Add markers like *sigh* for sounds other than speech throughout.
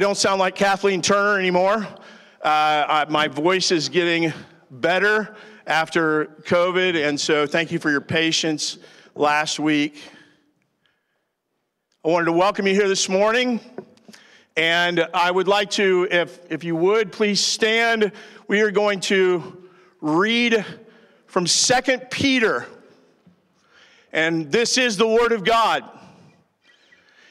I don't sound like Kathleen Turner anymore. Uh, I, my voice is getting better after COVID, and so thank you for your patience last week. I wanted to welcome you here this morning, and I would like to, if, if you would, please stand. We are going to read from Second Peter, and this is the Word of God.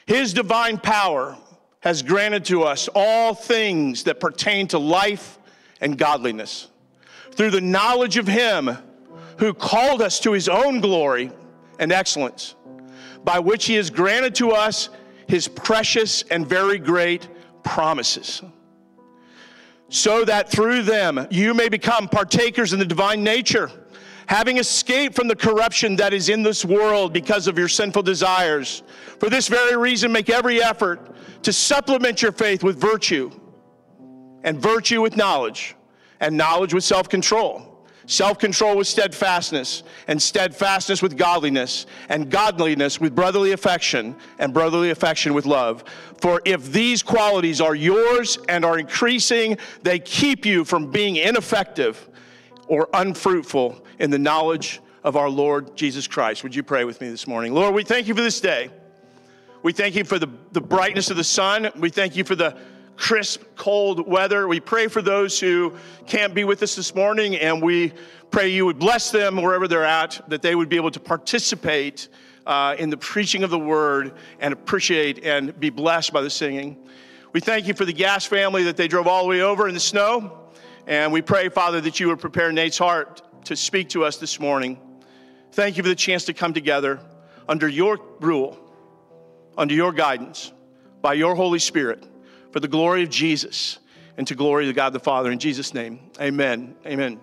His divine power has granted to us all things that pertain to life and godliness through the knowledge of Him who called us to His own glory and excellence, by which He has granted to us His precious and very great promises. So that through them you may become partakers in the divine nature, having escaped from the corruption that is in this world because of your sinful desires. For this very reason, make every effort to supplement your faith with virtue, and virtue with knowledge, and knowledge with self control. Self control with steadfastness, and steadfastness with godliness, and godliness with brotherly affection, and brotherly affection with love. For if these qualities are yours and are increasing, they keep you from being ineffective or unfruitful in the knowledge of our Lord Jesus Christ. Would you pray with me this morning? Lord, we thank you for this day. We thank you for the, the brightness of the sun. We thank you for the crisp, cold weather. We pray for those who can't be with us this morning, and we pray you would bless them wherever they're at, that they would be able to participate uh, in the preaching of the word and appreciate and be blessed by the singing. We thank you for the Gast family that they drove all the way over in the snow. And we pray, Father, that you would prepare Nate's heart to speak to us this morning. Thank you for the chance to come together under your rule under your guidance by your Holy Spirit for the glory of Jesus and to glory to God the Father. In Jesus' name, amen. Amen.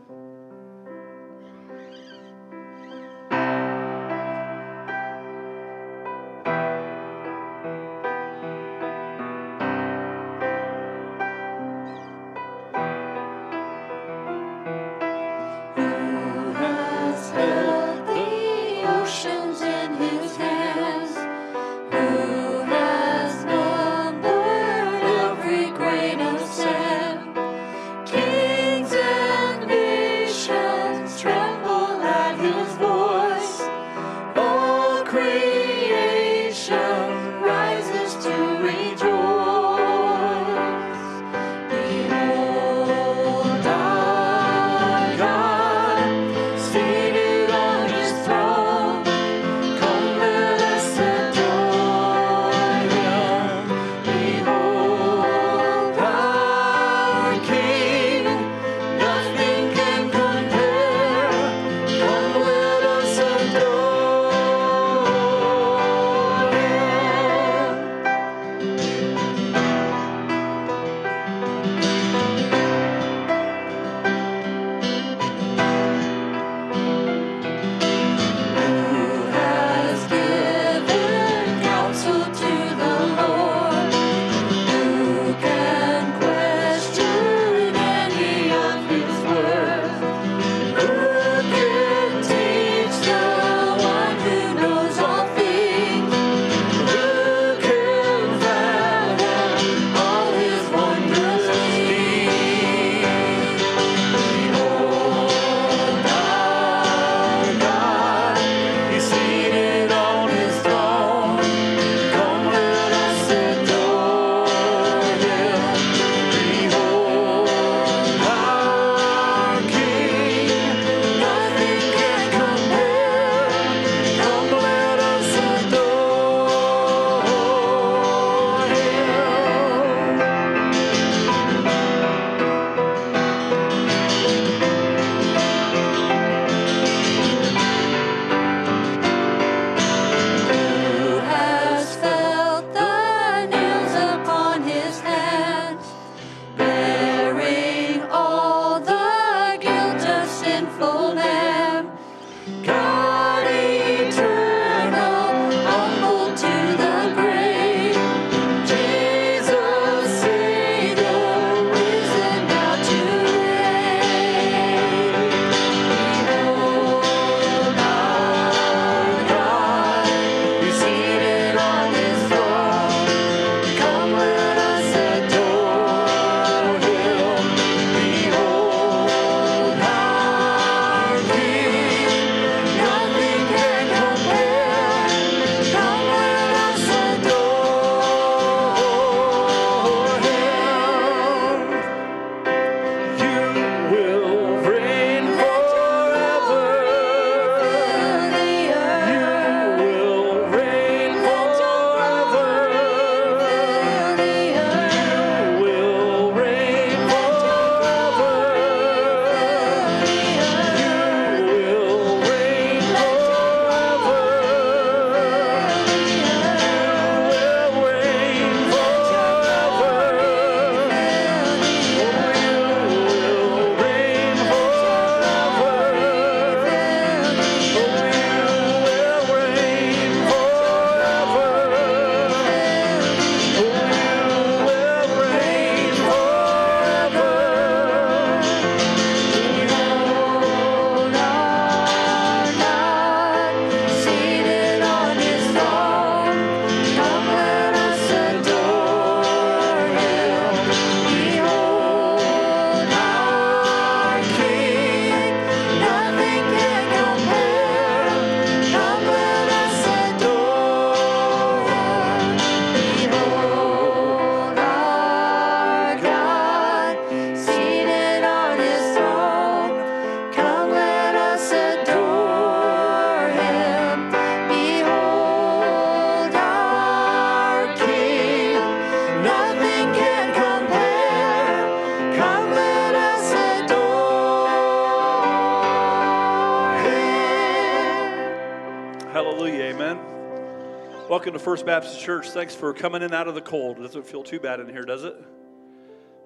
First Baptist Church. Thanks for coming in out of the cold. It doesn't feel too bad in here, does it?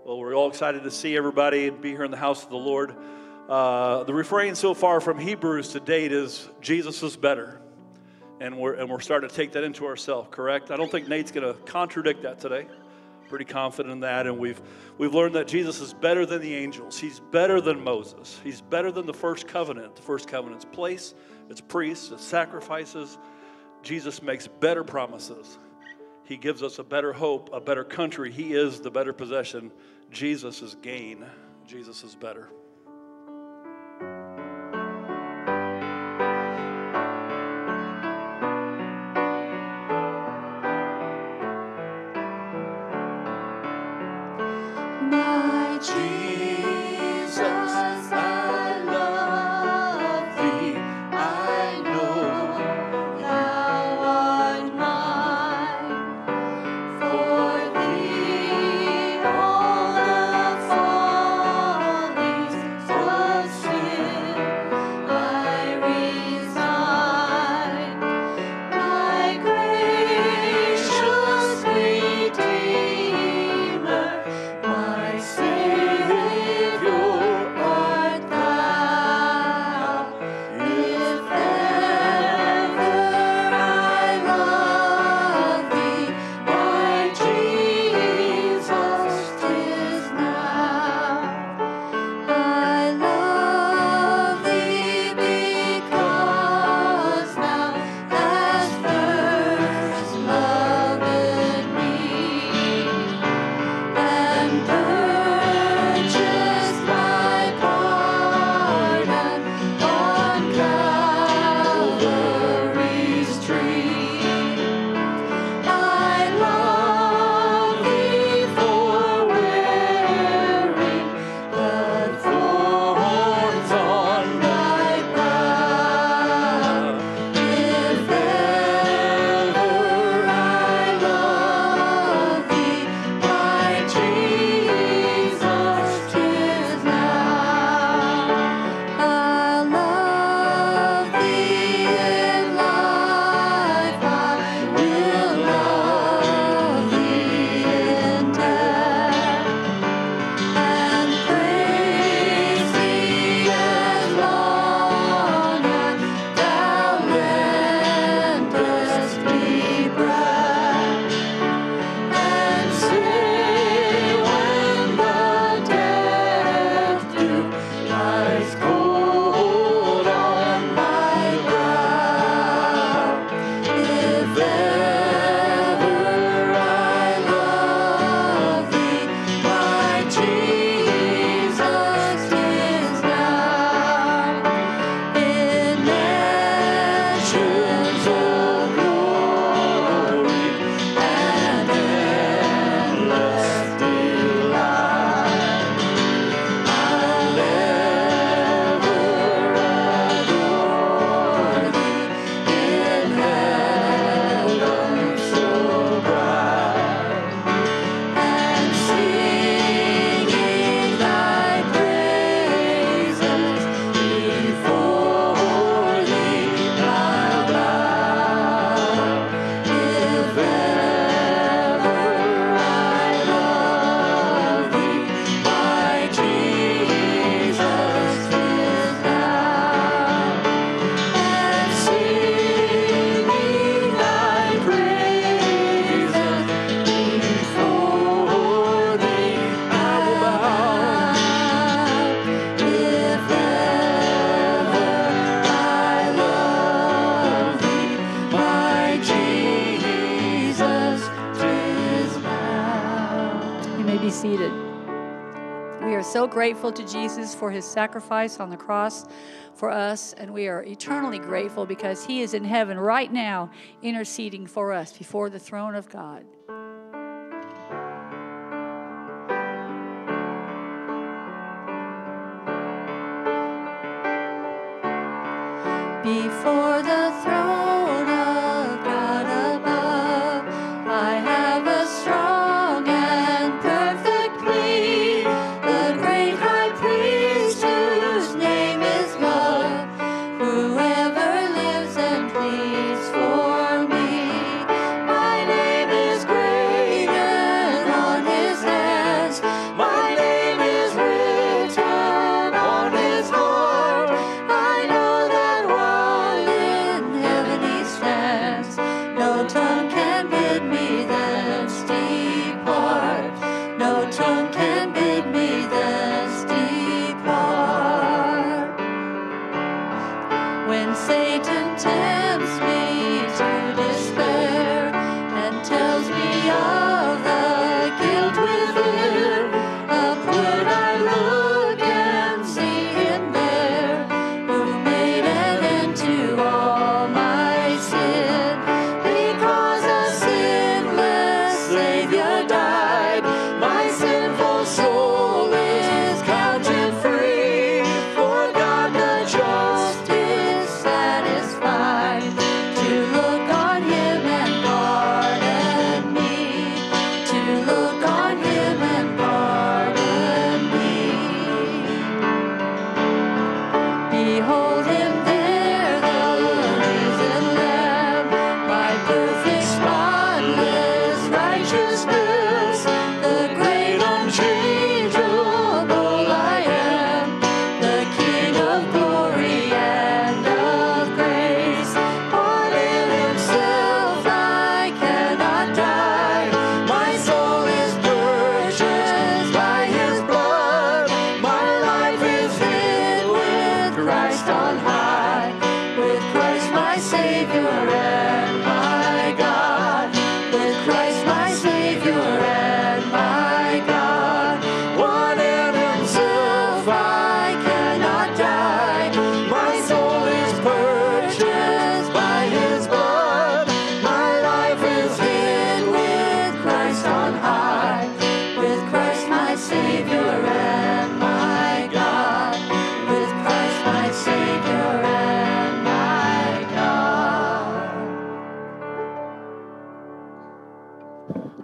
Well, we're all excited to see everybody and be here in the house of the Lord. Uh, the refrain so far from Hebrews to date is Jesus is better. And we're, and we're starting to take that into ourselves, correct? I don't think Nate's going to contradict that today. Pretty confident in that. And we've, we've learned that Jesus is better than the angels. He's better than Moses. He's better than the first covenant. The first covenant's place, its priests, its sacrifices, Jesus makes better promises. He gives us a better hope, a better country. He is the better possession. Jesus is gain. Jesus is better. Grateful to Jesus for his sacrifice on the cross for us, and we are eternally grateful because he is in heaven right now interceding for us before the throne of God.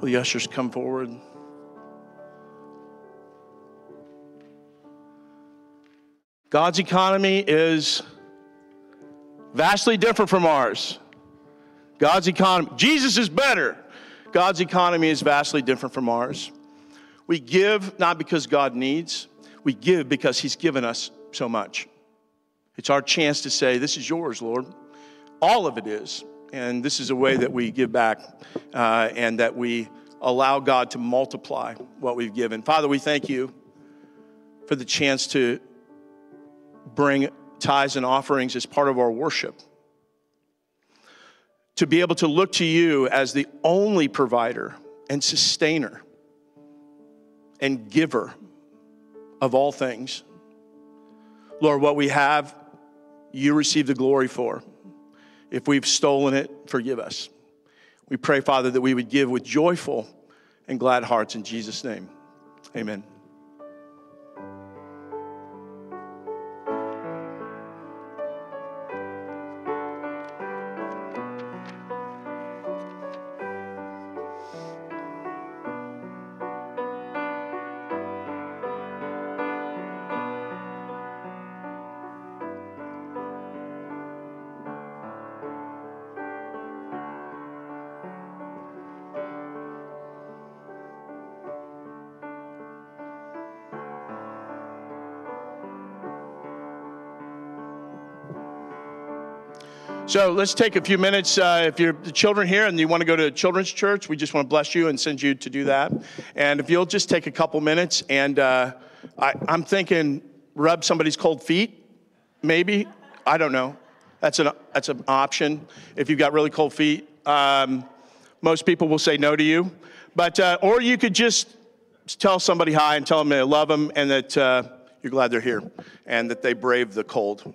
The ushers come forward? God's economy is vastly different from ours. God's economy, Jesus is better. God's economy is vastly different from ours. We give not because God needs, we give because He's given us so much. It's our chance to say, This is yours, Lord. All of it is. And this is a way that we give back uh, and that we allow God to multiply what we've given. Father, we thank you for the chance to bring tithes and offerings as part of our worship. To be able to look to you as the only provider and sustainer and giver of all things. Lord, what we have, you receive the glory for. If we've stolen it, forgive us. We pray, Father, that we would give with joyful and glad hearts in Jesus' name. Amen. So let's take a few minutes. Uh, if you're the children here and you want to go to children's church, we just want to bless you and send you to do that. And if you'll just take a couple minutes, and uh, I, I'm thinking rub somebody's cold feet, maybe. I don't know. That's an that's an option if you've got really cold feet. Um, most people will say no to you, but uh, or you could just tell somebody hi and tell them they love them and that uh, you're glad they're here and that they brave the cold.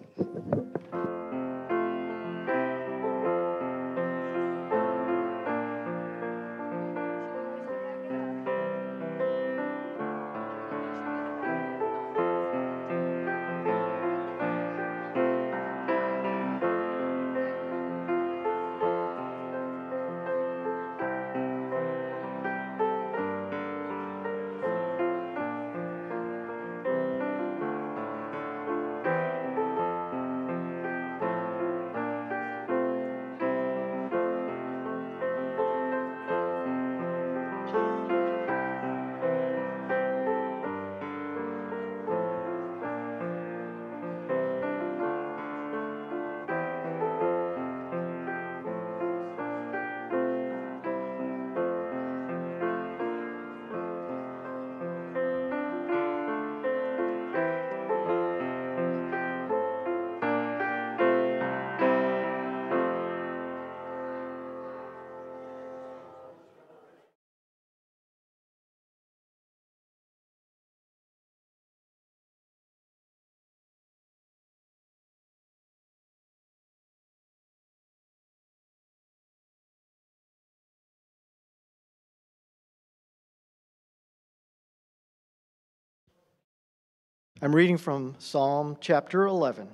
I'm reading from Psalm chapter 11.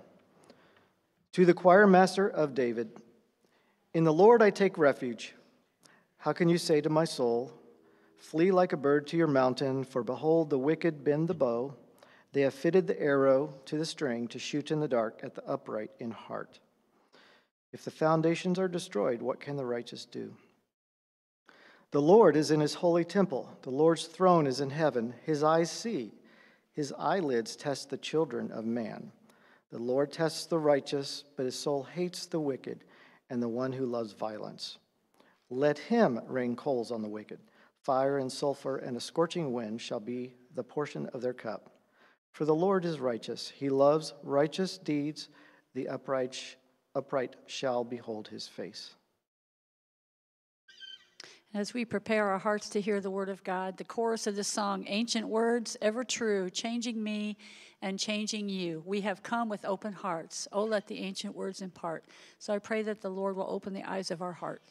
To the choir master of David In the Lord I take refuge. How can you say to my soul, Flee like a bird to your mountain, for behold, the wicked bend the bow. They have fitted the arrow to the string to shoot in the dark at the upright in heart. If the foundations are destroyed, what can the righteous do? The Lord is in his holy temple. The Lord's throne is in heaven. His eyes see. His eyelids test the children of man. The Lord tests the righteous, but his soul hates the wicked and the one who loves violence. Let him rain coals on the wicked. Fire and sulfur and a scorching wind shall be the portion of their cup. For the Lord is righteous. He loves righteous deeds. The upright, upright shall behold his face. As we prepare our hearts to hear the word of God, the chorus of the song, Ancient Words, Ever True, Changing Me and Changing You. We have come with open hearts. Oh, let the ancient words impart. So I pray that the Lord will open the eyes of our heart.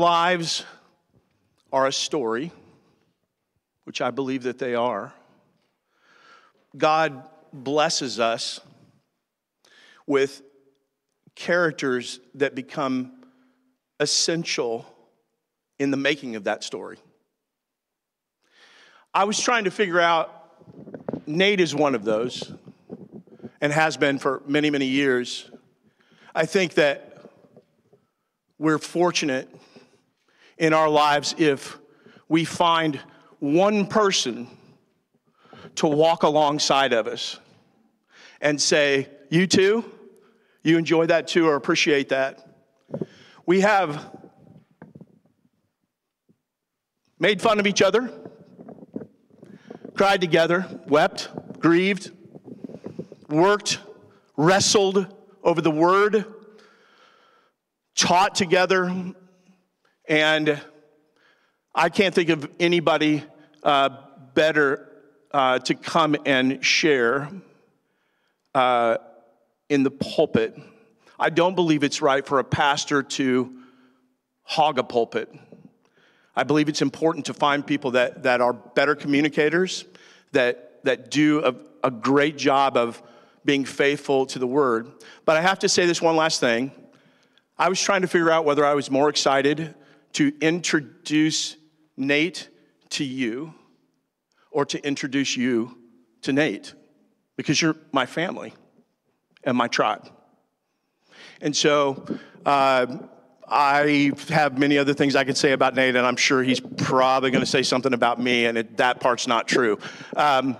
Lives are a story, which I believe that they are, God blesses us with characters that become essential in the making of that story. I was trying to figure out, Nate is one of those and has been for many, many years. I think that we're fortunate in our lives if we find one person to walk alongside of us and say, You too? You enjoy that too or appreciate that? We have made fun of each other, cried together, wept, grieved, worked, wrestled over the word, taught together, and I can't think of anybody uh, better uh, to come and share uh, in the pulpit. I don't believe it's right for a pastor to hog a pulpit. I believe it's important to find people that, that are better communicators, that, that do a, a great job of being faithful to the word. But I have to say this one last thing. I was trying to figure out whether I was more excited to introduce Nate to you or to introduce you to Nate because you're my family and my tribe. And so uh, I have many other things I could say about Nate, and I'm sure he's probably going to say something about me, and it, that part's not true. Um,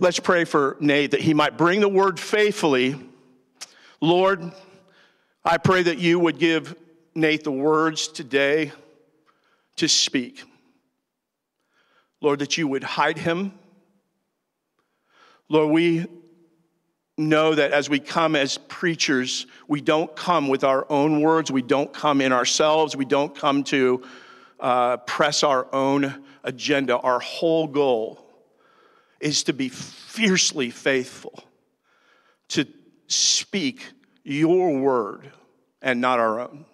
let's pray for Nate that he might bring the word faithfully. Lord, I pray that you would give Nate the words today to speak. Lord, that you would hide him. Lord, we know that as we come as preachers, we don't come with our own words, we don't come in ourselves, we don't come to uh, press our own agenda. Our whole goal is to be fiercely faithful, to speak your word and not our own.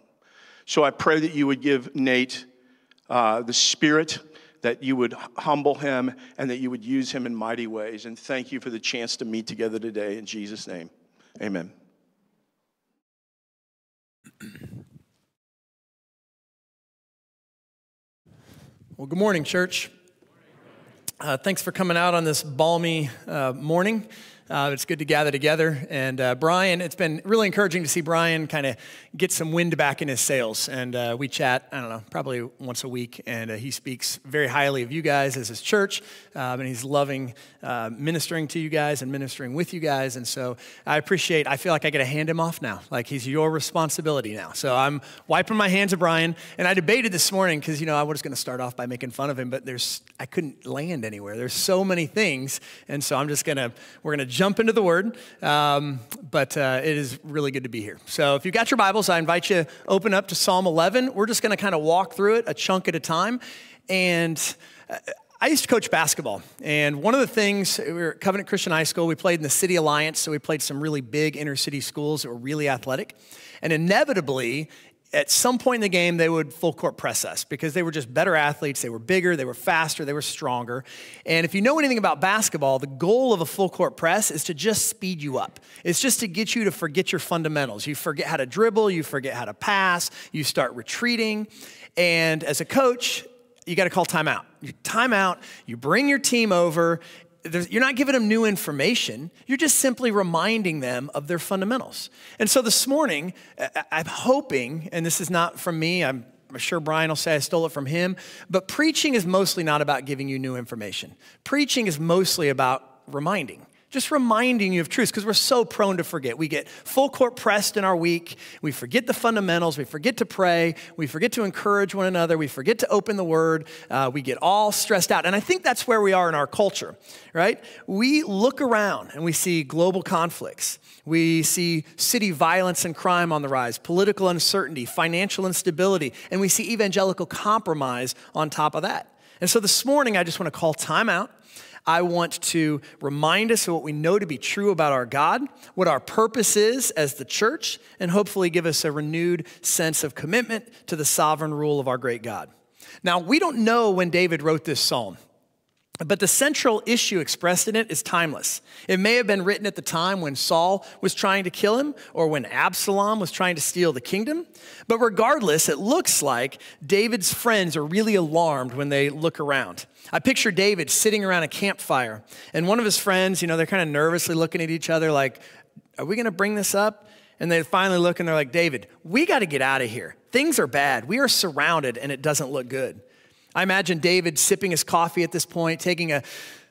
So I pray that you would give Nate uh, the spirit that you would humble him and that you would use him in mighty ways. And thank you for the chance to meet together today. In Jesus' name, amen. Well, good morning, church. Uh, thanks for coming out on this balmy uh, morning. Uh, it's good to gather together. And uh, Brian, it's been really encouraging to see Brian kind of get some wind back in his sails. And uh, we chat, I don't know, probably once a week. And uh, he speaks very highly of you guys as his church. Um, and he's loving uh, ministering to you guys and ministering with you guys. And so I appreciate, I feel like I get to hand him off now. Like he's your responsibility now. So I'm wiping my hands of Brian. And I debated this morning because, you know, I was going to start off by making fun of him, but there's, I couldn't land anywhere. There's so many things. And so I'm just going to, we're going to jump into the Word, um, but uh, it is really good to be here. So if you've got your Bibles, I invite you to open up to Psalm 11. We're just going to kind of walk through it a chunk at a time. And uh, I used to coach basketball, and one of the things, we were at Covenant Christian High School, we played in the City Alliance, so we played some really big inner city schools that were really athletic. And inevitably, at some point in the game, they would full court press us because they were just better athletes. They were bigger, they were faster, they were stronger. And if you know anything about basketball, the goal of a full court press is to just speed you up. It's just to get you to forget your fundamentals. You forget how to dribble, you forget how to pass, you start retreating. And as a coach, you got to call timeout. You timeout, you bring your team over, you're not giving them new information. You're just simply reminding them of their fundamentals. And so this morning, I'm hoping, and this is not from me, I'm sure Brian will say I stole it from him, but preaching is mostly not about giving you new information. Preaching is mostly about reminding just reminding you of truths because we're so prone to forget. We get full court pressed in our week. We forget the fundamentals. We forget to pray. We forget to encourage one another. We forget to open the word. Uh, we get all stressed out. And I think that's where we are in our culture, right? We look around and we see global conflicts. We see city violence and crime on the rise, political uncertainty, financial instability, and we see evangelical compromise on top of that. And so this morning, I just want to call time out I want to remind us of what we know to be true about our God, what our purpose is as the church, and hopefully give us a renewed sense of commitment to the sovereign rule of our great God. Now, we don't know when David wrote this psalm. But the central issue expressed in it is timeless. It may have been written at the time when Saul was trying to kill him or when Absalom was trying to steal the kingdom. But regardless, it looks like David's friends are really alarmed when they look around. I picture David sitting around a campfire, and one of his friends, you know, they're kind of nervously looking at each other like, Are we going to bring this up? And they finally look and they're like, David, we got to get out of here. Things are bad. We are surrounded, and it doesn't look good. I imagine David sipping his coffee at this point, taking a,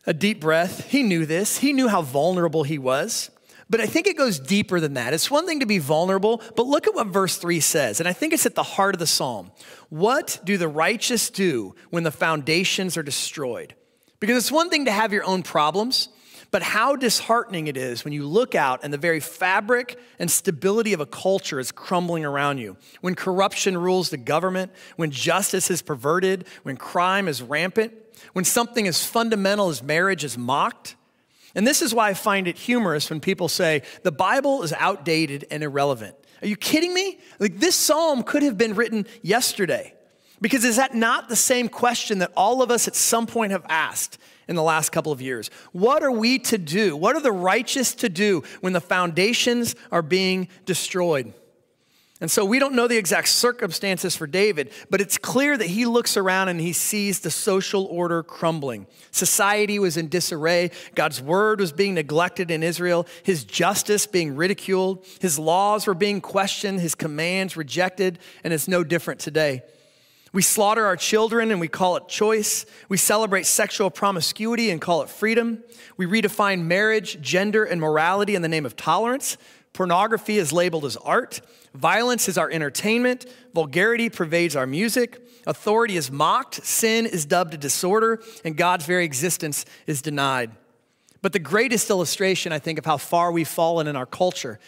a deep breath. He knew this, he knew how vulnerable he was. But I think it goes deeper than that. It's one thing to be vulnerable, but look at what verse 3 says. And I think it's at the heart of the psalm. What do the righteous do when the foundations are destroyed? Because it's one thing to have your own problems, But how disheartening it is when you look out and the very fabric and stability of a culture is crumbling around you. When corruption rules the government, when justice is perverted, when crime is rampant, when something as fundamental as marriage is mocked. And this is why I find it humorous when people say the Bible is outdated and irrelevant. Are you kidding me? Like this psalm could have been written yesterday. Because is that not the same question that all of us at some point have asked in the last couple of years? What are we to do? What are the righteous to do when the foundations are being destroyed? And so we don't know the exact circumstances for David, but it's clear that he looks around and he sees the social order crumbling. Society was in disarray. God's word was being neglected in Israel, his justice being ridiculed, his laws were being questioned, his commands rejected, and it's no different today. We slaughter our children and we call it choice. We celebrate sexual promiscuity and call it freedom. We redefine marriage, gender, and morality in the name of tolerance. Pornography is labeled as art. Violence is our entertainment. Vulgarity pervades our music. Authority is mocked. Sin is dubbed a disorder. And God's very existence is denied. But the greatest illustration, I think, of how far we've fallen in our culture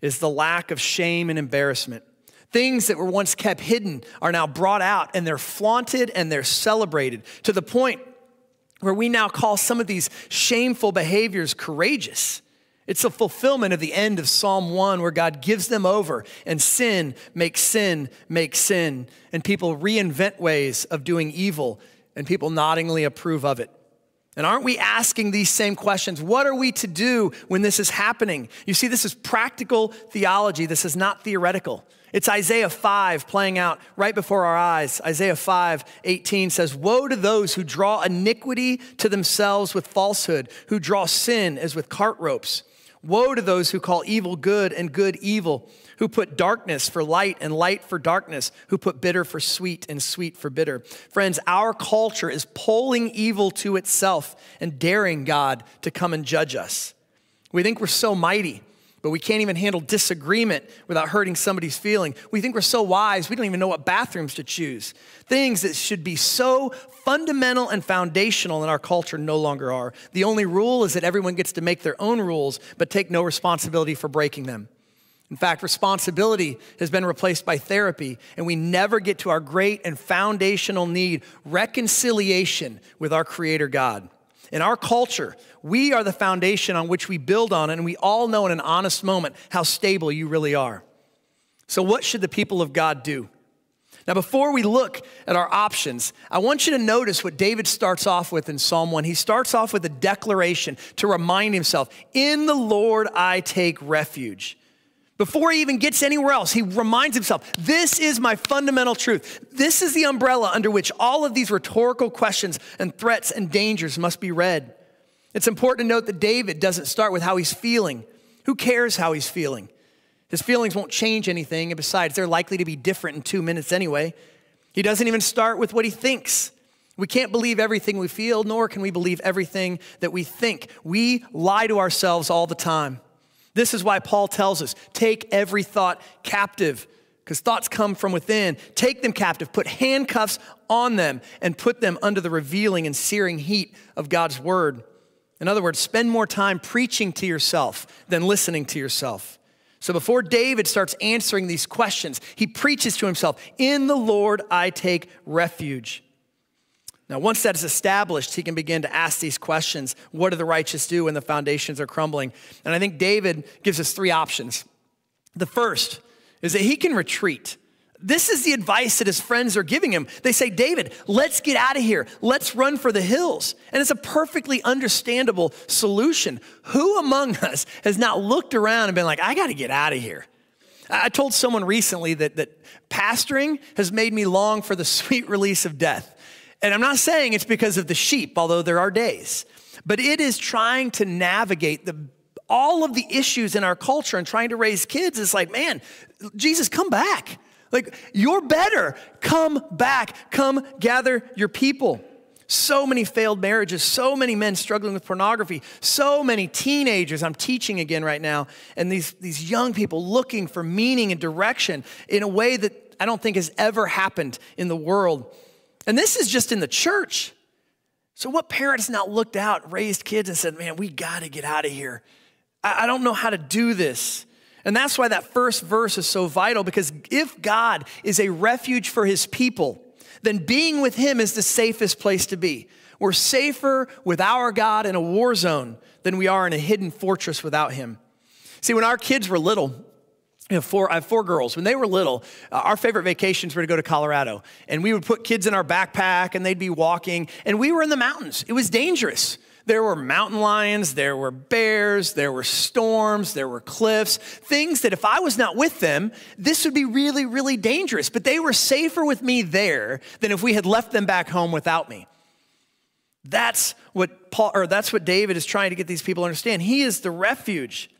is the lack of shame and embarrassment. Things that were once kept hidden are now brought out and they're flaunted and they're celebrated to the point where we now call some of these shameful behaviors courageous. It's a fulfillment of the end of Psalm 1 where God gives them over and sin makes sin make sin. And people reinvent ways of doing evil and people noddingly approve of it. And aren't we asking these same questions? What are we to do when this is happening? You see, this is practical theology, this is not theoretical. It's Isaiah 5 playing out right before our eyes. Isaiah 5 18 says, Woe to those who draw iniquity to themselves with falsehood, who draw sin as with cart ropes. Woe to those who call evil good and good evil, who put darkness for light and light for darkness, who put bitter for sweet and sweet for bitter. Friends, our culture is pulling evil to itself and daring God to come and judge us. We think we're so mighty but we can't even handle disagreement without hurting somebody's feeling. We think we're so wise, we don't even know what bathrooms to choose. Things that should be so fundamental and foundational in our culture no longer are. The only rule is that everyone gets to make their own rules, but take no responsibility for breaking them. In fact, responsibility has been replaced by therapy, and we never get to our great and foundational need reconciliation with our Creator God. In our culture, we are the foundation on which we build on, and we all know in an honest moment how stable you really are. So, what should the people of God do? Now, before we look at our options, I want you to notice what David starts off with in Psalm 1. He starts off with a declaration to remind himself In the Lord I take refuge. Before he even gets anywhere else, he reminds himself, This is my fundamental truth. This is the umbrella under which all of these rhetorical questions and threats and dangers must be read. It's important to note that David doesn't start with how he's feeling. Who cares how he's feeling? His feelings won't change anything, and besides, they're likely to be different in two minutes anyway. He doesn't even start with what he thinks. We can't believe everything we feel, nor can we believe everything that we think. We lie to ourselves all the time. This is why Paul tells us take every thought captive, because thoughts come from within. Take them captive, put handcuffs on them, and put them under the revealing and searing heat of God's word. In other words, spend more time preaching to yourself than listening to yourself. So before David starts answering these questions, he preaches to himself In the Lord I take refuge. Now, once that is established, he can begin to ask these questions What do the righteous do when the foundations are crumbling? And I think David gives us three options. The first is that he can retreat. This is the advice that his friends are giving him. They say, David, let's get out of here. Let's run for the hills. And it's a perfectly understandable solution. Who among us has not looked around and been like, I got to get out of here? I told someone recently that, that pastoring has made me long for the *laughs* sweet release of death. And I'm not saying it's because of the sheep, although there are days, but it is trying to navigate the all of the issues in our culture and trying to raise kids. It's like, man, Jesus, come back. Like, you're better. Come back. Come gather your people. So many failed marriages, so many men struggling with pornography, so many teenagers. I'm teaching again right now, and these, these young people looking for meaning and direction in a way that I don't think has ever happened in the world. And this is just in the church. So, what parent has not looked out, raised kids, and said, Man, we got to get out of here? I, I don't know how to do this. And that's why that first verse is so vital because if God is a refuge for his people, then being with him is the safest place to be. We're safer with our God in a war zone than we are in a hidden fortress without him. See, when our kids were little, I have, four, I have four girls. When they were little, uh, our favorite vacations were to go to Colorado. And we would put kids in our backpack and they'd be walking. And we were in the mountains. It was dangerous. There were mountain lions, there were bears, there were storms, there were cliffs, things that if I was not with them, this would be really, really dangerous. But they were safer with me there than if we had left them back home without me. That's what Paul or that's what David is trying to get these people to understand. He is the refuge.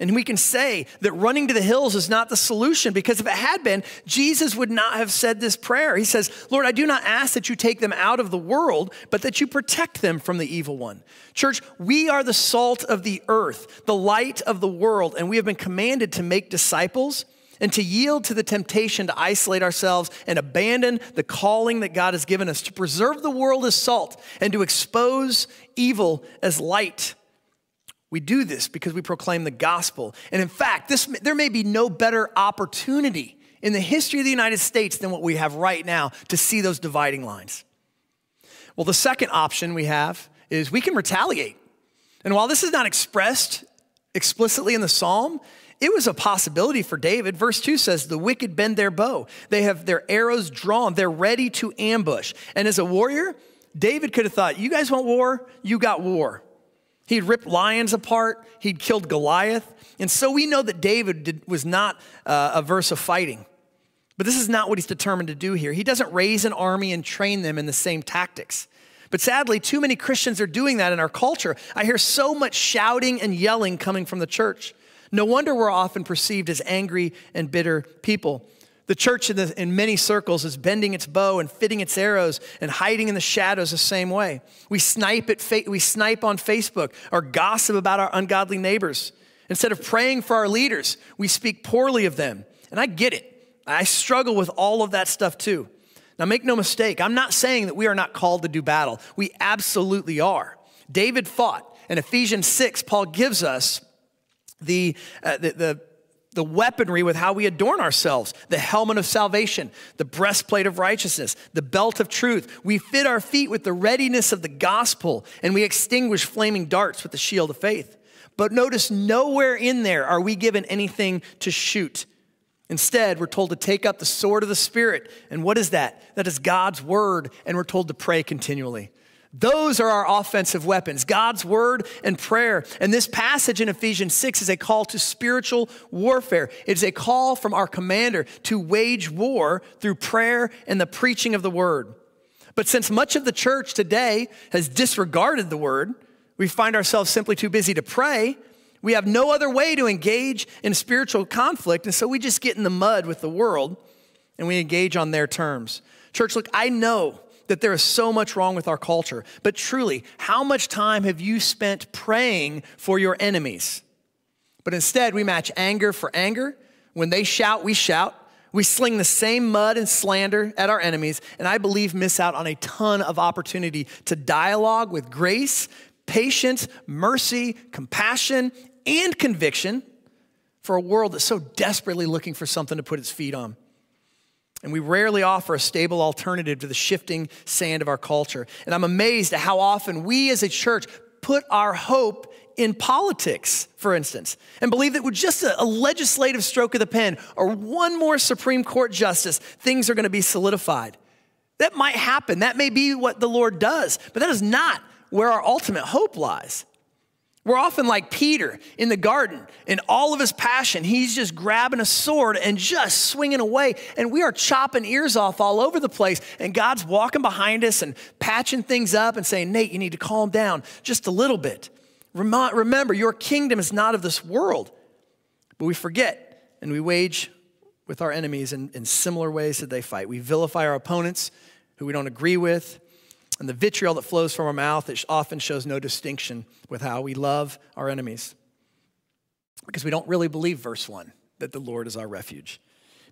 And we can say that running to the hills is not the solution because if it had been, Jesus would not have said this prayer. He says, Lord, I do not ask that you take them out of the world, but that you protect them from the evil one. Church, we are the salt of the earth, the light of the world, and we have been commanded to make disciples and to yield to the temptation to isolate ourselves and abandon the calling that God has given us to preserve the world as salt and to expose evil as light. We do this because we proclaim the gospel. And in fact, this, there may be no better opportunity in the history of the United States than what we have right now to see those dividing lines. Well, the second option we have is we can retaliate. And while this is not expressed explicitly in the psalm, it was a possibility for David. Verse 2 says, The wicked bend their bow, they have their arrows drawn, they're ready to ambush. And as a warrior, David could have thought, You guys want war? You got war. He'd ripped lions apart, he'd killed Goliath. And so we know that David did, was not uh, averse of fighting. But this is not what he's determined to do here. He doesn't raise an army and train them in the same tactics. But sadly, too many Christians are doing that in our culture. I hear so much shouting and yelling coming from the church. No wonder we're often perceived as angry and bitter people. The church in, the, in, many circles is bending its bow and fitting its arrows and hiding in the shadows the same way. We snipe, at fa- we snipe on Facebook or gossip about our ungodly neighbors. Instead of praying for our leaders, we speak poorly of them. And I get it. I struggle with all of that stuff too. Now, make no mistake, I'm not saying that we are not called to do battle. We absolutely are. David fought. In Ephesians 6, Paul gives us the, uh, the, the the weaponry with how we adorn ourselves the helmet of salvation, the breastplate of righteousness, the belt of truth. We fit our feet with the readiness of the gospel, and we extinguish flaming darts with the shield of faith. But notice nowhere in there are we given anything to shoot. Instead, we're told to take up the sword of the Spirit. And what is that? That is God's word, and we're told to pray continually. Those are our offensive weapons God's word and prayer. And this passage in Ephesians 6 is a call to spiritual warfare. It is a call from our commander to wage war through prayer and the preaching of the word. But since much of the church today has disregarded the word, we find ourselves simply too busy to pray. We have no other way to engage in spiritual conflict, and so we just get in the mud with the world and we engage on their terms. Church, look, I know that there is so much wrong with our culture. But truly, how much time have you spent praying for your enemies? But instead, we match anger for anger. When they shout, we shout. We sling the same mud and slander at our enemies, and I believe miss out on a ton of opportunity to dialogue with grace, patience, mercy, compassion, and conviction for a world that's so desperately looking for something to put its feet on. And we rarely offer a stable alternative to the shifting sand of our culture. And I'm amazed at how often we as a church put our hope in politics, for instance, and believe that with just a, a legislative stroke of the pen or one more Supreme Court justice, things are going to be solidified. That might happen. That may be what the Lord does, but that is not where our ultimate hope lies. We're often like Peter in the garden. In all of his passion, he's just grabbing a sword and just swinging away. And we are chopping ears off all over the place. And God's walking behind us and patching things up and saying, Nate, you need to calm down just a little bit. Remember, your kingdom is not of this world. But we forget and we wage with our enemies in, in similar ways that they fight. We vilify our opponents who we don't agree with and the vitriol that flows from our mouth, it often shows no distinction with how we love our enemies. Because we don't really believe verse 1 that the Lord is our refuge.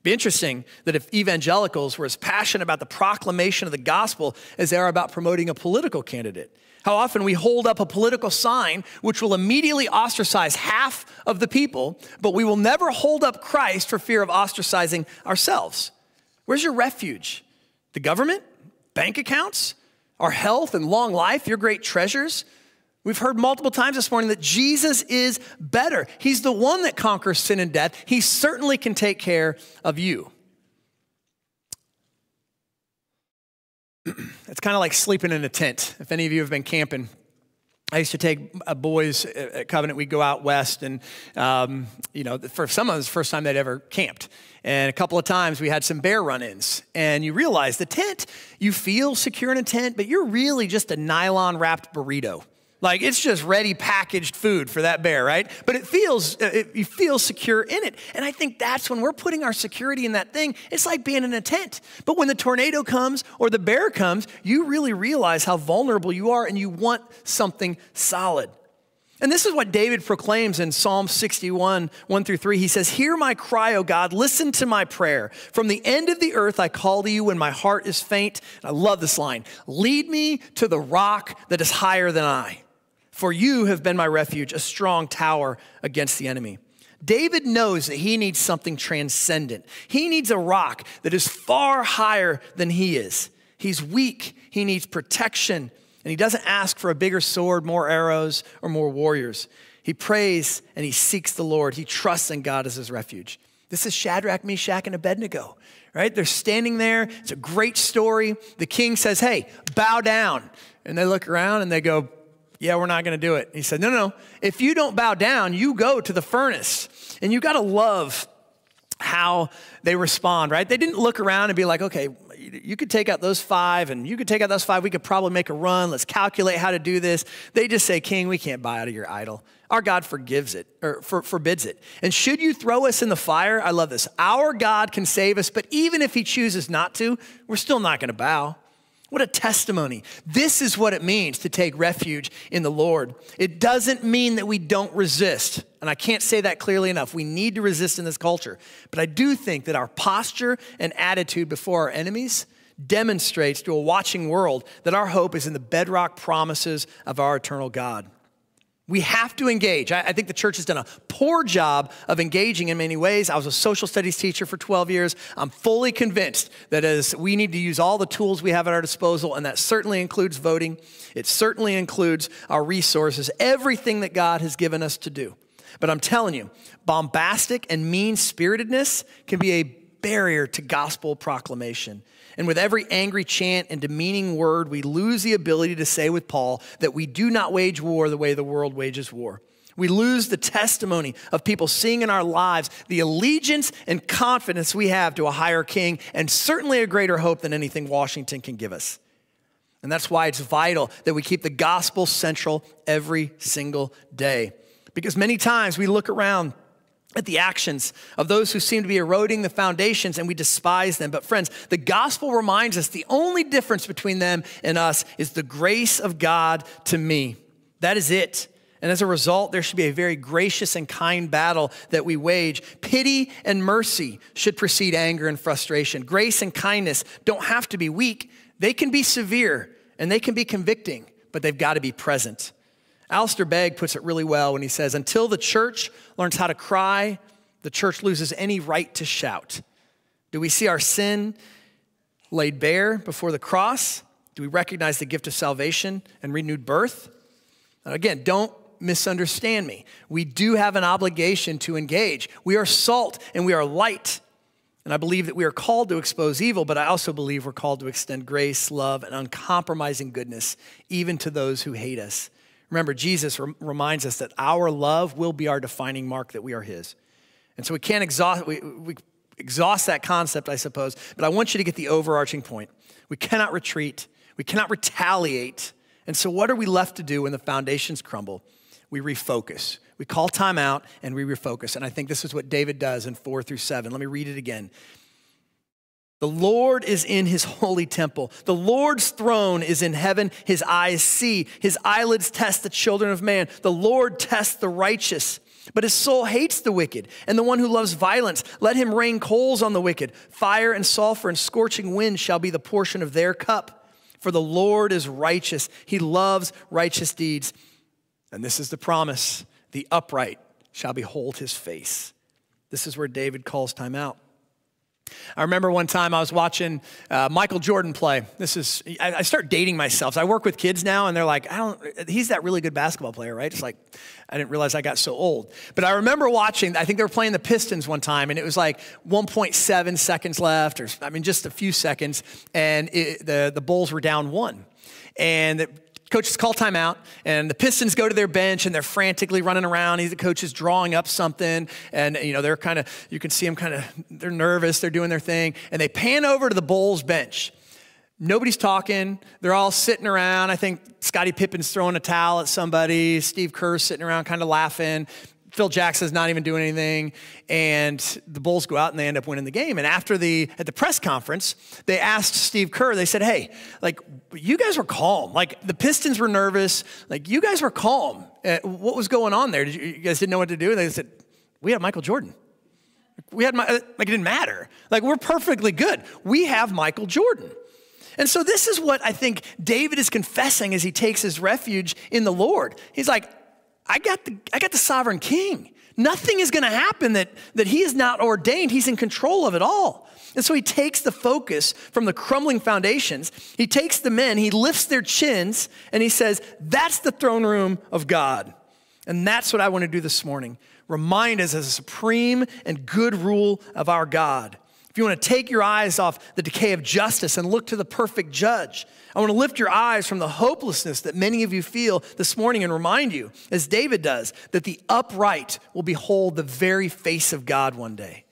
Be interesting that if evangelicals were as passionate about the proclamation of the gospel as they are about promoting a political candidate. How often we hold up a political sign which will immediately ostracize half of the people, but we will never hold up Christ for fear of ostracizing ourselves. Where's your refuge? The government? Bank accounts? Our health and long life, your great treasures? We've heard multiple times this morning that Jesus is better. He's the one that conquers sin and death. He certainly can take care of you. *clears throat* it's kind of like sleeping in a tent. If any of you have been camping, I used to take uh, boys at Covenant. We'd go out west, and um, you know, for some of us, the first time they'd ever camped. And a couple of times we had some bear run-ins, and you realize the tent. You feel secure in a tent, but you're really just a nylon wrapped burrito. Like it's just ready packaged food for that bear, right? But it feels, uh, it, you feel secure in it. And I think that's when we're putting our security in that thing. It's like being in a tent. But when the tornado comes or the bear comes, you really realize how vulnerable you are and you want something solid. And this is what David proclaims in Psalm 61, 1 through 3. He says, Hear my cry, O God, listen to my prayer. From the end of the earth I call to you when my heart is faint. And I love this line Lead me to the rock that is higher than I. For you have been my refuge, a strong tower against the enemy. David knows that he needs something transcendent. He needs a rock that is far higher than he is. He's weak, he needs protection, and he doesn't ask for a bigger sword, more arrows, or more warriors. He prays and he seeks the Lord. He trusts in God as his refuge. This is Shadrach, Meshach, and Abednego, right? They're standing there. It's a great story. The king says, Hey, bow down. And they look around and they go, yeah, we're not going to do it. He said, No, no. No. If you don't bow down, you go to the furnace. And you got to love how they respond, right? They didn't look around and be like, okay, you could take out those five and you could take out those five. We could probably make a run. Let's calculate how to do this. They just say, King, we can't buy out of your idol. Our God forgives it or for, forbids it. And should you throw us in the fire, I love this. Our God can save us, but even if he chooses not to, we're still not going to bow. What a testimony. This is what it means to take refuge in the Lord. It doesn't mean that we don't resist. And I can't say that clearly enough. We need to resist in this culture. But I do think that our posture and attitude before our enemies demonstrates to a watching world that our hope is in the bedrock promises of our eternal God. We have to engage. I, I, think the church has done a poor job of engaging in many ways. I was a social studies teacher for 12 years. I'm fully convinced that as we need to use all the tools we have at our disposal, and that certainly includes voting, it certainly includes our resources, everything that God has given us to do. But I'm telling you, bombastic and mean spiritedness can be a barrier to gospel proclamation. And with every angry chant and demeaning word, we lose the ability to say with Paul that we do not wage war the way the world wages war. We lose the testimony of people seeing in our lives the allegiance and confidence we have to a higher king, and certainly a greater hope than anything Washington can give us. And that's why it's vital that we keep the gospel central every single day. Because many times we look around at the actions of those who seem to be eroding the foundations and we despise them. But, friends, the gospel reminds us the only difference between them and us is the grace of God to me. That is it. And as a result, there should be a very gracious and kind battle that we wage. Pity and mercy should precede anger and frustration. Grace and kindness don't have to be weak, they can be severe and they can be convicting, but they've got to be present. Alistair Begg puts it really well when he says, Until the church learns how to cry, the church loses any right to shout. Do we see our sin laid bare before the cross? Do we recognize the gift of salvation and renewed birth? And again, don't misunderstand me. We do have an obligation to engage. We are salt and we are light. And I believe that we are called to expose evil, but I also believe we're called to extend grace, love, and uncompromising goodness, even to those who hate us. Remember, Jesus reminds us that our love will be our defining mark that we are His. And so we can't exhaust, we, we exhaust that concept, I suppose, but I want you to get the overarching point. We cannot retreat, we cannot retaliate. And so, what are we left to do when the foundations crumble? We refocus. We call time out and we refocus. And I think this is what David does in four through seven. Let me read it again. The Lord is in his holy temple. The Lord's throne is in heaven. His eyes see. His eyelids test the children of man. The Lord tests the righteous. But his soul hates the wicked, and the one who loves violence. Let him rain coals on the wicked. Fire and sulfur and scorching wind shall be the portion of their cup. For the Lord is righteous, he loves righteous deeds. And this is the promise the upright shall behold his face. This is where David calls time out. I remember one time I was watching uh, Michael Jordan play. This is, I, I, start dating myself. I work with kids now, and they're like, I don't, he's that really good basketball player, right? It's like, I didn't realize I got so old. But I remember watching, I think they were playing the Pistons one time, and it was like 1.7 seconds left, or I mean, just a few seconds, and it, the, the Bulls were down one. And coaches call timeout, and the Pistons go to their bench, and they're frantically running around. The coach is drawing up something, and you know they're kind of you can see them kind of they're nervous. They're doing their thing, and they pan over to the Bulls bench. Nobody's talking. They're all sitting around. I think Scottie Pippen's throwing a towel at somebody. Steve Kerr's sitting around, kind of laughing. Phil Jackson's not even doing anything, and the Bulls go out and they end up winning the game. And after the at the press conference, they asked Steve Kerr. They said, "Hey, like you guys were calm. Like the Pistons were nervous. Like you guys were calm. Uh, what was going on there? Did you, you, guys didn't know what to do?" And they said, "We had Michael Jordan. We had my, like it didn't matter. Like we're perfectly good. We have Michael Jordan." And so, this is what I think David is confessing as he takes his refuge in the Lord. He's like, I got the, I got the sovereign king. Nothing is going to happen that, that he is not ordained. He's in control of it all. And so he takes the focus from the crumbling foundations. He takes the men, he lifts their chins, and he says, That's the throne room of God. And that's what I want to do this morning. Remind us as a supreme and good rule of our God. If you want to take your eyes off the decay of justice and look to the perfect judge, I want to lift your eyes from the hopelessness that many of you feel this morning and remind you, as David does, that the upright will behold the very face of God one day.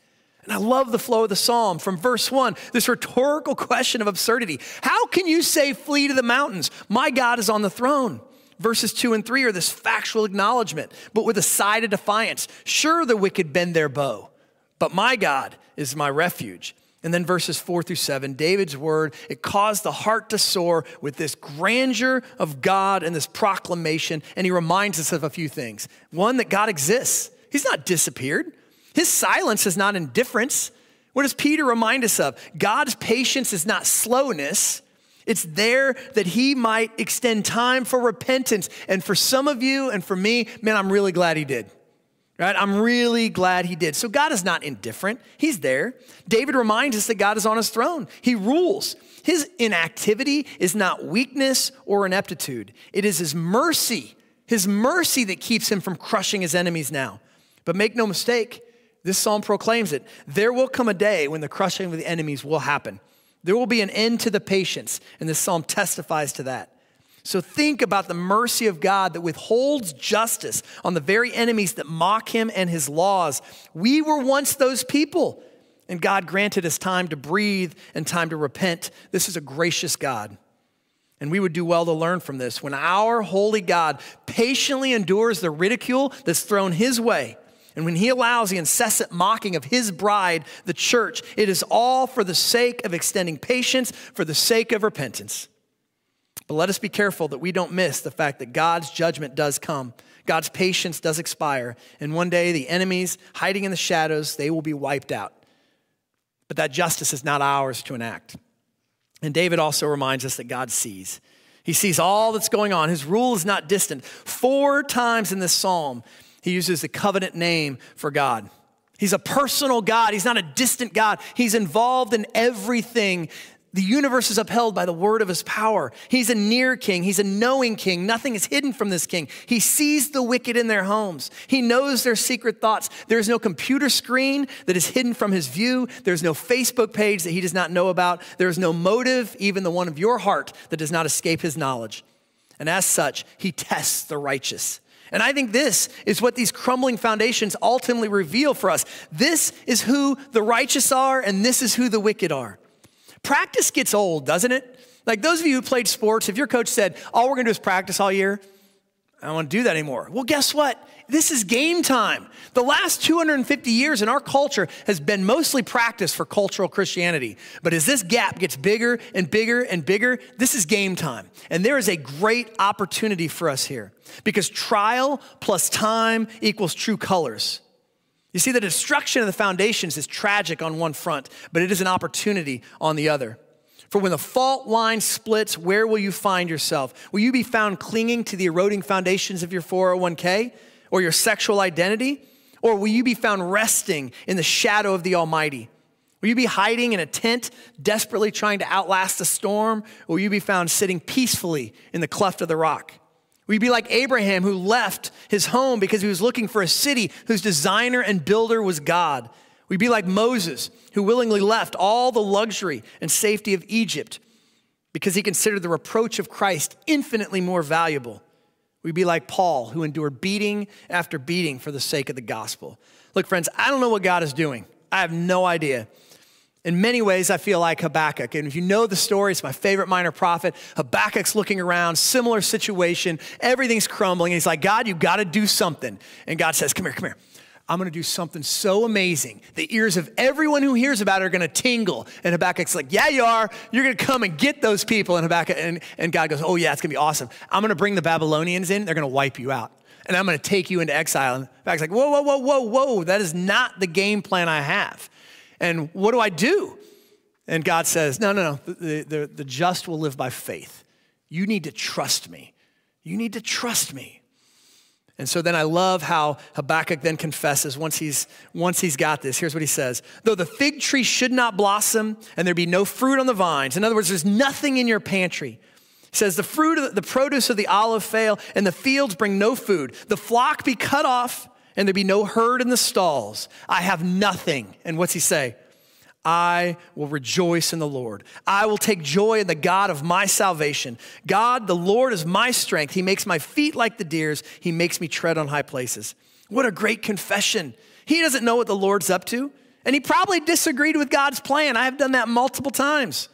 And I love the flow of the psalm from verse one, this rhetorical question of absurdity. How can you say, flee to the mountains? My God is on the throne. Verses two and three are this factual acknowledgement, but with a side of defiance. Sure, the wicked bend their bow, but my God is my refuge. And then verses four through seven, David's word, it caused the heart to soar with this grandeur of God and this proclamation. And he reminds us of a few things. One, that God exists, he's not disappeared. His silence is not indifference. What does Peter remind us of? God's patience is not slowness. It's there that he might extend time for repentance. And for some of you and for me, man, I'm really glad he did. Right? I'm really glad he did. So God is not indifferent. He's there. David reminds us that God is on his throne. He rules. His inactivity is not weakness or ineptitude. It is his mercy, his mercy that keeps him from crushing his enemies now. But make no mistake, this psalm proclaims it. There will come a day when the crushing of the enemies will happen. There will be an end to the patience, and this psalm testifies to that. So think about the mercy of God that withholds justice on the very enemies that mock him and his laws. We were once those people, and God granted us time to breathe and time to repent. This is a gracious God. And we would do well to learn from this. When our holy God patiently endures the ridicule that's thrown his way, and when he allows the incessant mocking of his bride, the church, it is all for the sake of extending patience, for the sake of repentance. But let us be careful that we don't miss the fact that God's judgment does come. God's patience does expire. And one day, the enemies hiding in the shadows, they will be wiped out. But that justice is not ours to enact. And David also reminds us that God sees. He sees all that's going on. His rule is not distant. Four times in this psalm, he uses the covenant name for God. He's a personal God. He's not a distant God. He's involved in everything the universe is upheld by the word of his power. He's a near king. He's a knowing king. Nothing is hidden from this king. He sees the wicked in their homes. He knows their secret thoughts. There is no computer screen that is hidden from his view. There's no Facebook page that he does not know about. There is no motive, even the one of your heart, that does not escape his knowledge. And as such, he tests the righteous. And I think this is what these crumbling foundations ultimately reveal for us. This is who the righteous are, and this is who the wicked are. Practice gets old, doesn't it? Like those of you who played sports, if your coach said, all we're gonna do is practice all year, I don't want to do that anymore. Well, guess what? This is game time. The last 250 years in our culture has been mostly practice for cultural Christianity. But as this gap gets bigger and bigger and bigger, this is game time. And there is a great opportunity for us here because trial plus time equals true colors. You see, the destruction of the foundations is tragic on one front, but it is an opportunity on the other. For when the fault line splits, where will you find yourself? Will you be found clinging to the eroding foundations of your 401k or your sexual identity? Or will you be found resting in the shadow of the Almighty? Will you be hiding in a tent, desperately trying to outlast the storm? Or will you be found sitting peacefully in the cleft of the rock? You be like Abraham, who left his home because he was looking for a city whose designer and builder was God? We'd be like Moses, who willingly left all the luxury and safety of Egypt because he considered the reproach of Christ infinitely more valuable. We'd be like Paul, who endured beating after beating for the sake of the gospel. Look, friends, I don't know what God is doing. I have no idea. In many ways, I feel like Habakkuk. And if you know the story, it's my favorite minor prophet. Habakkuk's looking around, similar situation, everything's crumbling. And he's like, God, you've got to do something. And God says, Come here, come here. I'm going to do something so amazing. The ears of everyone who hears about it are going to tingle. And Habakkuk's like, Yeah, you are. You're going to come and get those people. And Habakkuk, and, and God goes, Oh, yeah, it's going to be awesome. I'm going to bring the Babylonians in. They're going to wipe you out. And I'm going to take you into exile. And Habakkuk's like, Whoa, whoa, whoa, whoa, whoa. That is not the game plan I have. And what do I do? And God says, No, no, no. The, the, the just will live by faith. You need to trust me. You need to trust me. And so then I love how Habakkuk then confesses once he's, once he's got this. Here's what he says Though the fig tree should not blossom and there be no fruit on the vines, in other words, there's nothing in your pantry. He says, The fruit, of the, the produce of the olive fail, and the fields bring no food. The flock be cut off, and there be no herd in the stalls. I have nothing. And what's he say? I will rejoice in the Lord. I will take joy in the God of my salvation. God, the Lord, is my strength. He makes my feet like the deer's, He makes me tread on high places. What a great confession. He doesn't know what the Lord's up to, and he probably disagreed with God's plan. I have done that multiple times.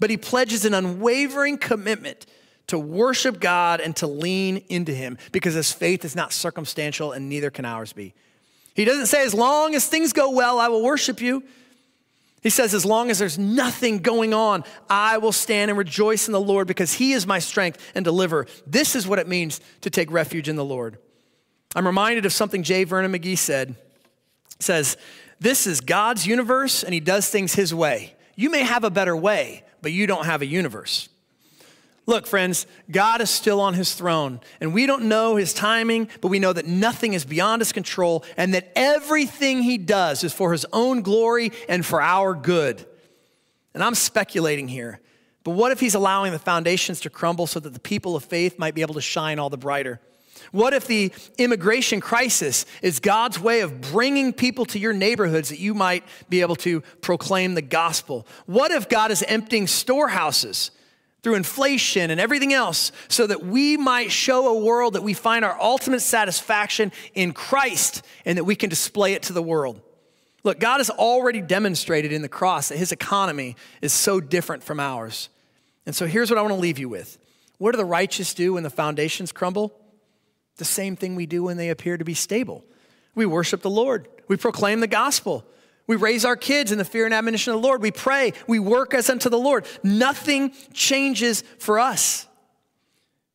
But he pledges an unwavering commitment to worship God and to lean into Him because his faith is not circumstantial and neither can ours be. He doesn't say, as long as things go well, I will worship you. He says, As long as there's nothing going on, I will stand and rejoice in the Lord because He is my strength and deliver. This is what it means to take refuge in the Lord. I'm reminded of something J. Vernon McGee said. He says, This is God's universe and He does things His way. You may have a better way, but you don't have a universe. Look, friends, God is still on his throne, and we don't know his timing, but we know that nothing is beyond his control and that everything he does is for his own glory and for our good. And I'm speculating here, but what if he's allowing the foundations to crumble so that the people of faith might be able to shine all the brighter? What if the immigration crisis is God's way of bringing people to your neighborhoods that you might be able to proclaim the gospel? What if God is emptying storehouses? Through inflation and everything else, so that we might show a world that we find our ultimate satisfaction in Christ and that we can display it to the world. Look, God has already demonstrated in the cross that his economy is so different from ours. And so here's what I want to leave you with. What do the righteous do when the foundations crumble? The same thing we do when they appear to be stable. We worship the Lord, we proclaim the gospel. We raise our kids in the fear and admonition of the Lord. We pray. We work as unto the Lord. Nothing changes for us.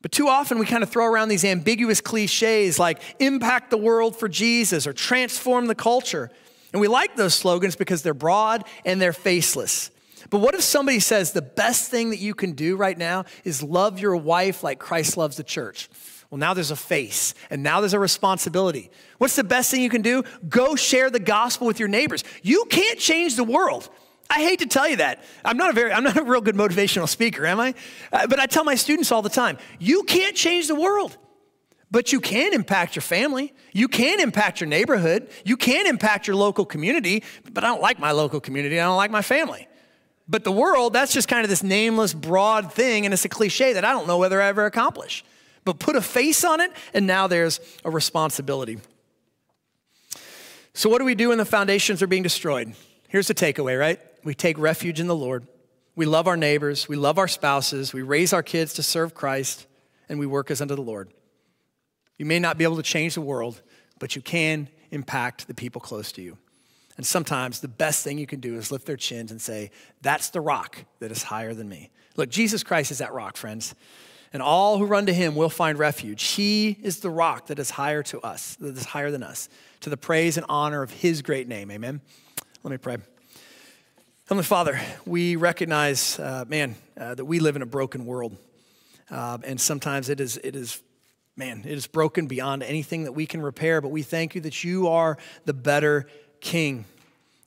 But too often we kind of throw around these ambiguous cliches like impact the world for Jesus or transform the culture. And we like those slogans because they're broad and they're faceless. But what if somebody says the best thing that you can do right now is love your wife like Christ loves the church? Well, now there's a face and now there's a responsibility. What's the best thing you can do? Go share the gospel with your neighbors. You can't change the world. I hate to tell you that. I'm not a very, I'm not a real good motivational speaker, am I? Uh, but I tell my students all the time, you can't change the world. But you can impact your family. You can impact your neighborhood. You can impact your local community. But I don't like my local community. I don't like my family. But the world, that's just kind of this nameless, broad thing, and it's a cliche that I don't know whether I ever accomplish but put a face on it, and now there's a responsibility. So, what do we do when the foundations are being destroyed? Here's the takeaway, right? We take refuge in the Lord. We love our neighbors. We love our spouses. We raise our kids to serve Christ, and we work as unto the Lord. You may not be able to change the world, but you can impact the people close to you. And sometimes the best thing you can do is lift their chins and say, That's the rock that is higher than me. Look, Jesus Christ is that rock, friends. And all who run to him will find refuge. He is the rock that is higher to us, that is higher than us, to the praise and honor of his great name. Amen. Let me pray. Heavenly Father, we recognize, uh, man, uh, that we live in a broken world. Uh, and sometimes it is, it is, man, it is broken beyond anything that we can repair. But we thank you that you are the better king.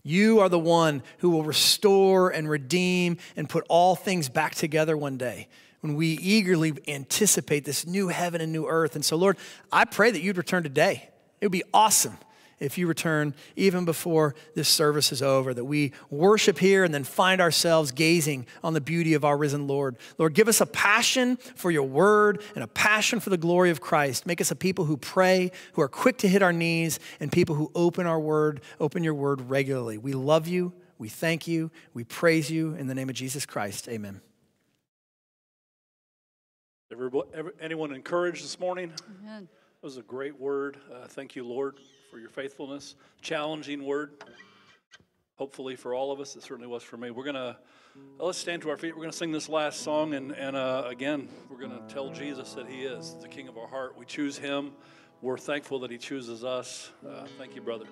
You are the one who will restore and redeem and put all things back together one day when we eagerly anticipate this new heaven and new earth. And so, Lord, I pray that you'd return today. It would be awesome if you return even before this service is over, that we worship here and then find ourselves gazing on the beauty of our risen Lord. Lord, give us a passion for your word and a passion for the glory of Christ. Make us a people who pray, who are quick to hit our knees, and people who open our word, open your word regularly. We love you. We thank you. We praise you in the name of Jesus Christ. Amen. Everybody, every, anyone encouraged this morning? Amen. That was a great word. Uh, thank you, Lord, for your faithfulness. Challenging word. Hopefully, for all of us, it certainly was for me. We're going to, let's stand to our feet. We're going to sing this last song. And, and uh, again, we're going to tell Jesus that He is the King of our heart. We choose Him. We're thankful that He chooses us. Uh, thank you, brother.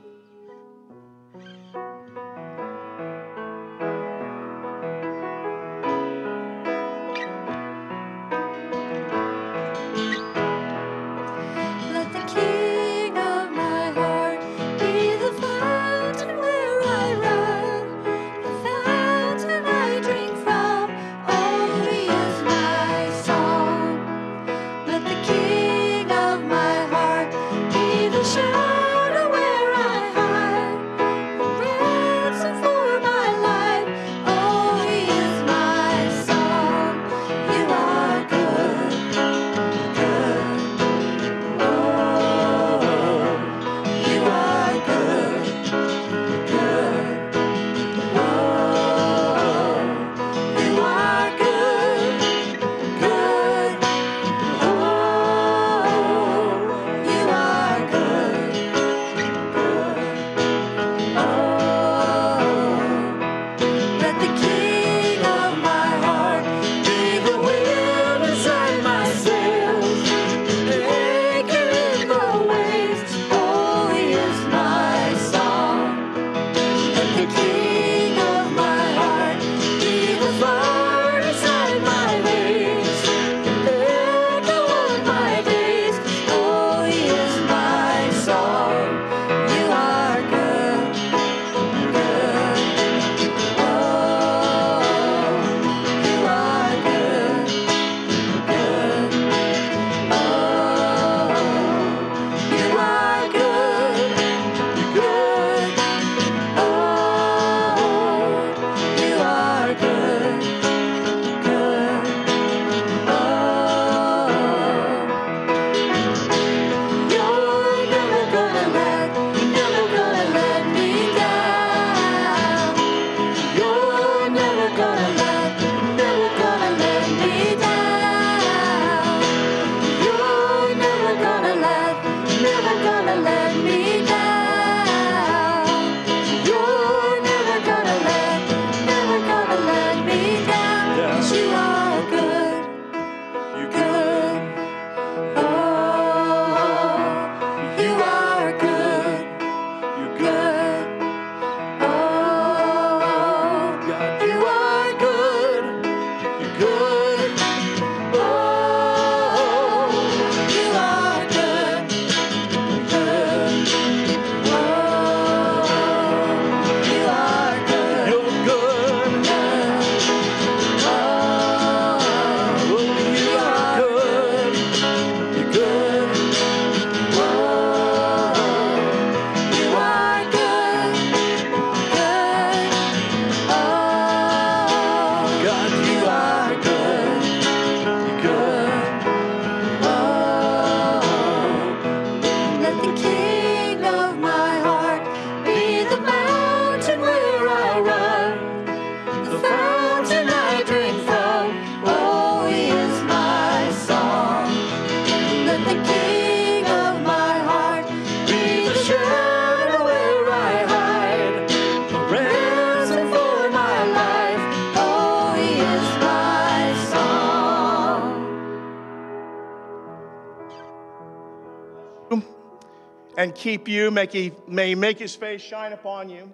Keep you. May he, may he make his face shine upon you.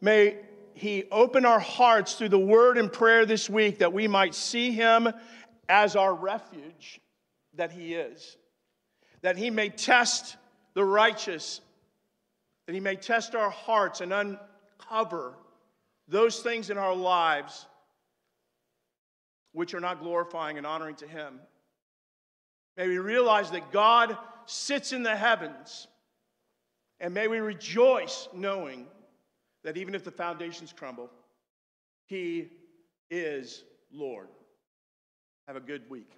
May he open our hearts through the word and prayer this week that we might see him as our refuge that he is. That he may test the righteous, that he may test our hearts and uncover those things in our lives which are not glorifying and honoring to him. May we realize that God sits in the heavens, and may we rejoice knowing that even if the foundations crumble, He is Lord. Have a good week.